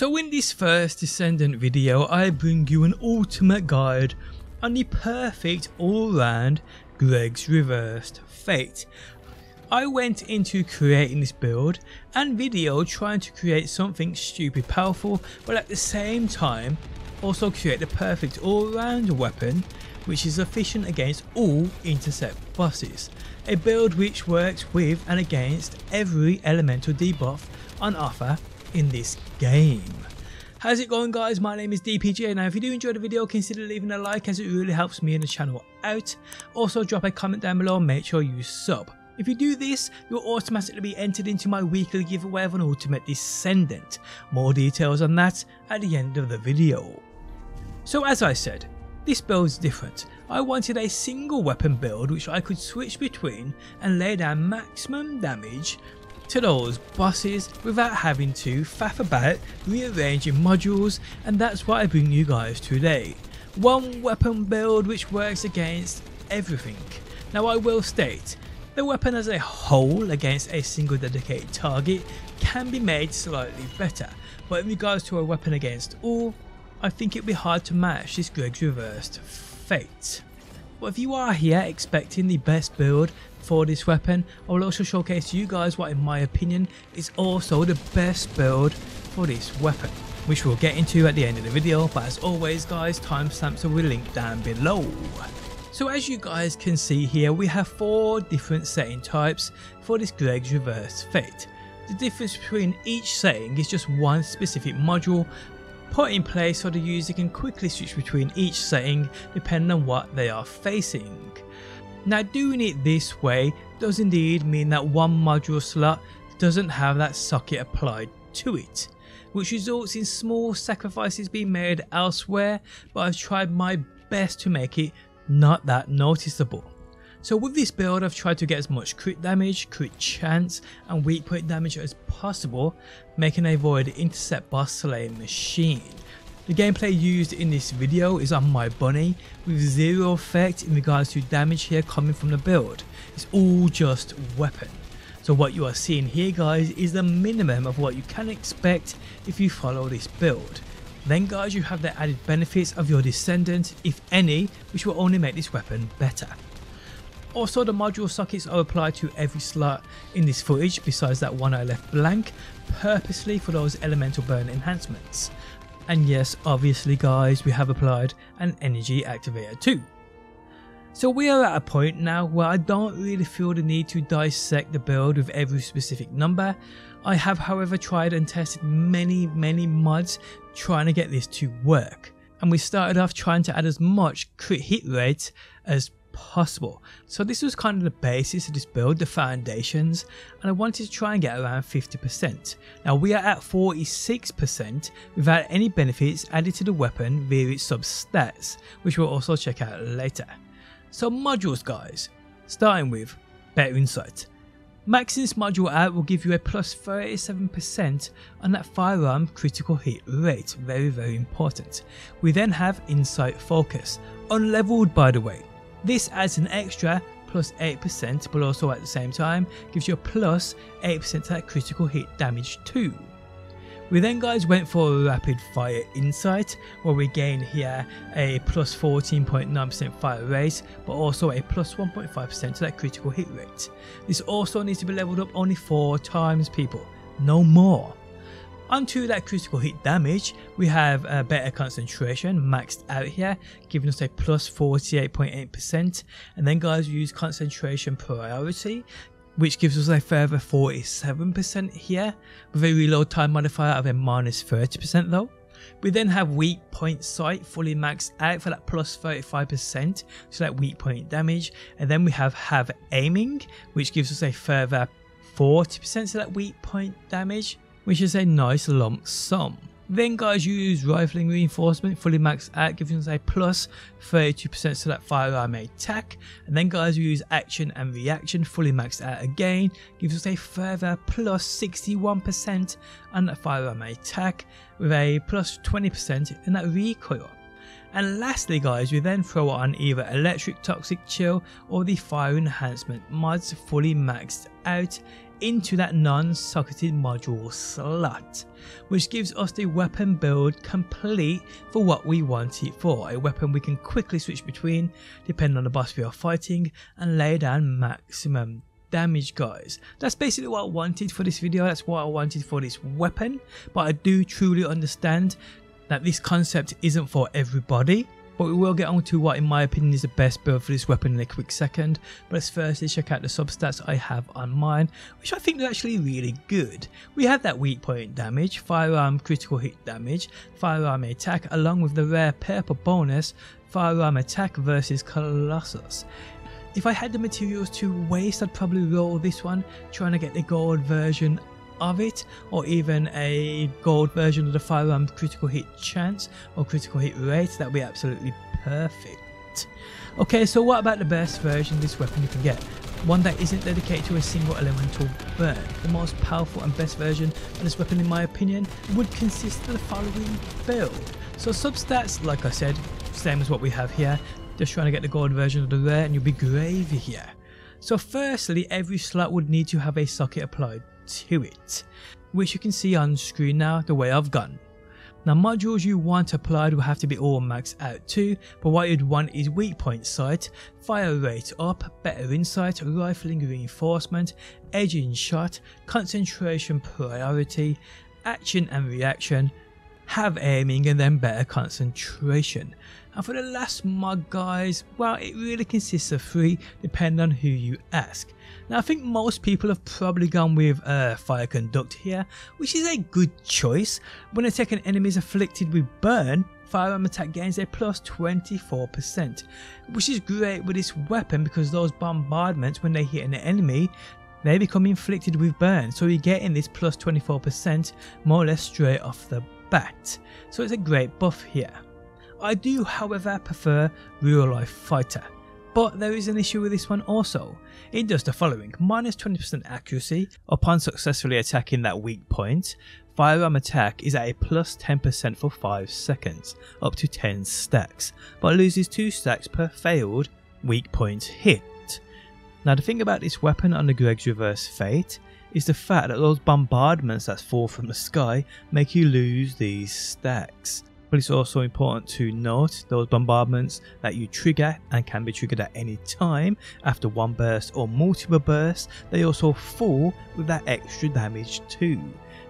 So in this first Descendant video I bring you an ultimate guide on the perfect all-round Greg's Reversed Fate. I went into creating this build and video trying to create something stupid powerful but at the same time also create the perfect all-round weapon which is efficient against all intercept bosses. A build which works with and against every elemental debuff on offer in this game. How's it going guys? My name is DPJ. Now if you do enjoy the video consider leaving a like as it really helps me and the channel out. Also drop a comment down below and make sure you sub. If you do this, you'll automatically be entered into my weekly giveaway of an Ultimate Descendant. More details on that at the end of the video. So as I said, this build is different. I wanted a single weapon build which I could switch between and lay down maximum damage to those bosses without having to faff about rearranging modules and that's what I bring you guys today. One weapon build which works against everything. Now I will state, the weapon as a whole against a single dedicated target can be made slightly better, but in regards to a weapon against all, I think it'd be hard to match this Greg's Reversed Fate. But if you are here expecting the best build for this weapon, I will also showcase to you guys what in my opinion is also the best build for this weapon, which we'll get into at the end of the video, but as always guys, timestamps will be linked down below. So as you guys can see here, we have four different setting types for this Greg's Reverse Fate. The difference between each setting is just one specific module put in place so the user can quickly switch between each setting depending on what they are facing. Now doing it this way does indeed mean that one module slot doesn't have that socket applied to it, which results in small sacrifices being made elsewhere but I've tried my best to make it not that noticeable. So with this build I've tried to get as much crit damage, crit chance and weak point damage as possible, making a void intercept boss slaying machine. The gameplay used in this video is on my bunny with zero effect in regards to damage here coming from the build. It's all just weapon. So what you are seeing here guys is the minimum of what you can expect if you follow this build. Then guys you have the added benefits of your descendant if any which will only make this weapon better. Also the module sockets are applied to every slot in this footage besides that one I left blank purposely for those elemental burn enhancements. And yes obviously guys we have applied an energy activator too. So we are at a point now where I don't really feel the need to dissect the build with every specific number. I have however tried and tested many many mods trying to get this to work. And we started off trying to add as much crit hit rate as possible. So this was kind of the basis of this build, the foundations, and I wanted to try and get around 50%. Now we are at 46% without any benefits added to the weapon via its substats, which we'll also check out later. So modules guys, starting with Better Insight. Maxing this module out will give you a plus 37% on that firearm critical hit rate, very very important. We then have Insight Focus, unleveled by the way, this adds an extra plus 8% but also at the same time gives you a plus 8% to that critical hit damage too. We then guys went for a rapid fire insight where we gain here a plus 14.9% fire rate but also a plus 1.5% to that critical hit rate. This also needs to be leveled up only 4 times people, no more. Onto that critical hit damage, we have a better concentration maxed out here, giving us a plus 48.8%. And then guys, we use concentration priority, which gives us a further 47% here, with a reload time modifier of a minus 30% though. We then have weak point sight fully maxed out for that plus 35% so that weak point damage and then we have have aiming which gives us a further 40% to that weak point damage which is a nice lump sum. Then guys use rifling reinforcement fully maxed out giving us a plus 32% to that firearm attack and then guys we use action and reaction fully maxed out again gives us a further plus 61% on that firearm attack with a plus 20% in that recoil. And lastly guys, we then throw on either Electric Toxic Chill or the Fire Enhancement mods fully maxed out into that non-socketed module slot, which gives us the weapon build complete for what we want it for, a weapon we can quickly switch between depending on the boss we are fighting and lay down maximum damage guys. That's basically what I wanted for this video, that's what I wanted for this weapon, but I do truly understand that this concept isn't for everybody. But we will get on to what in my opinion is the best build for this weapon in a quick second. But let's firstly check out the substats I have on mine, which I think are actually really good. We have that weak point damage, firearm critical hit damage, firearm attack along with the rare purple bonus, firearm attack versus Colossus. If I had the materials to waste, I'd probably roll this one, trying to get the gold version of it, or even a gold version of the firearm critical hit chance or critical hit rate. That would be absolutely perfect. Okay, so what about the best version of this weapon you can get? One that isn't dedicated to a single elemental burn. The most powerful and best version of this weapon in my opinion would consist of the following build. So substats, like I said, same as what we have here. Just trying to get the gold version of the rare and you'll be gravy here. So firstly, every slot would need to have a socket applied to it, which you can see on screen now the way I've gone. Now modules you want applied will have to be all maxed out too, but what you'd want is weak point sight, fire rate up, better insight, rifling reinforcement, edging shot, concentration priority, action and reaction, have aiming and then better concentration. And for the last mod guys, well it really consists of three depending on who you ask. Now I think most people have probably gone with uh, Fire Conduct here, which is a good choice. When a second enemy is afflicted with burn, firearm attack gains a plus 24%, which is great with this weapon because those bombardments when they hit an enemy, they become inflicted with burn, so you're getting this plus 24% more or less straight off the So it's a great buff here. I do however prefer real life fighter. But there is an issue with this one also. It does the following, minus 20% accuracy upon successfully attacking that weak point. Firearm attack is at a plus 10% for 5 seconds, up to 10 stacks, but loses 2 stacks per failed weak point hit. Now the thing about this weapon under Greg's Reverse Fate is the fact that those bombardments that fall from the sky make you lose these stacks but it's also important to note those bombardments that you trigger and can be triggered at any time after one burst or multiple bursts, they also fall with that extra damage too.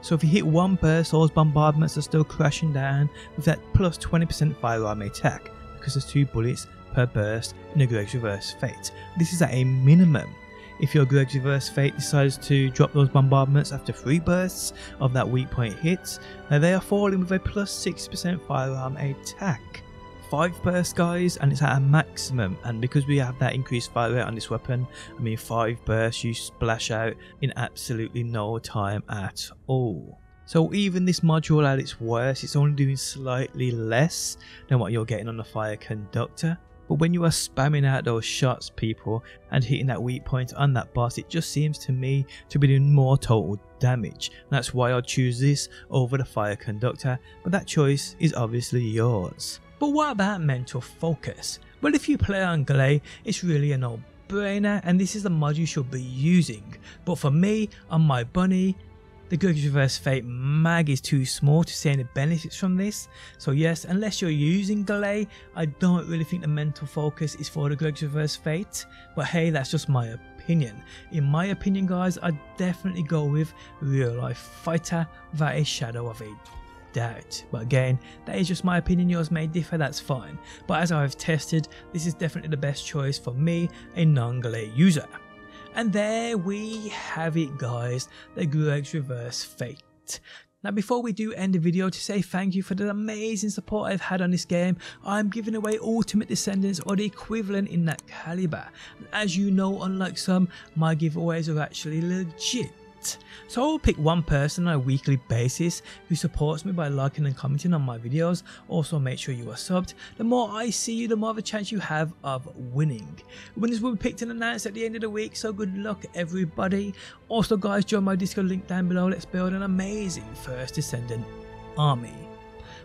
So if you hit one burst, those bombardments are still crashing down with that plus 20% firearm attack because there's two bullets per burst in a Greg's Reverse Fate. This is at a minimum. If your Greg's Reverse Fate decides to drop those bombardments after 3 bursts of that weak point hits, now they are falling with a plus 6% firearm attack. 5 bursts guys and it's at a maximum and because we have that increased fire rate on this weapon, I mean 5 bursts you splash out in absolutely no time at all. So even this module at its worst, it's only doing slightly less than what you're getting on the fire conductor. But when you are spamming out those shots, people, and hitting that weak point on that boss, it just seems to me to be doing more total damage. That's why I'd choose this over the fire conductor, but that choice is obviously yours. But what about mental focus? Well, if you play on Gley, it's really a no brainer and this is the mod you should be using. But for me, on my bunny, the Greg's Reverse Fate mag is too small to see any benefits from this. So yes, unless you're using Gley, I don't really think the mental focus is for the Greg's Reverse Fate. But hey, that's just my opinion. In my opinion guys, I'd definitely go with Real Life Fighter without a shadow of a doubt. But again, that is just my opinion, yours may differ, that's fine. But as I've tested, this is definitely the best choice for me, a non-Gley user. And there we have it guys, the Greg's Reverse Fate. Now before we do end the video to say thank you for the amazing support I've had on this game, I'm giving away Ultimate Descendants or the equivalent in that caliber. As you know, unlike some, my giveaways are actually legit. So I will pick one person on a weekly basis who supports me by liking and commenting on my videos. Also make sure you are subbed. The more I see you, the more of a chance you have of winning. Winners will be picked and announced at the end of the week, so good luck everybody. Also guys, join my Discord link down below. Let's build an amazing first Descendant army.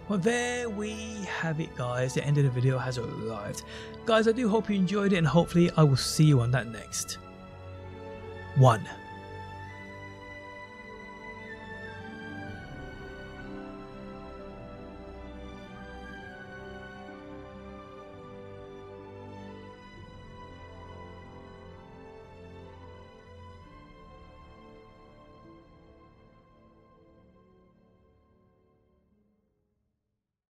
Well, there we have it, guys. The end of the video has arrived. Guys, I do hope you enjoyed it, and hopefully I will see you on that next one.